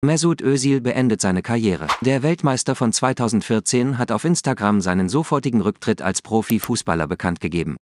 Mesut Özil beendet seine Karriere. Der Weltmeister von 2014 hat auf Instagram seinen sofortigen Rücktritt als Profifußballer bekannt gegeben.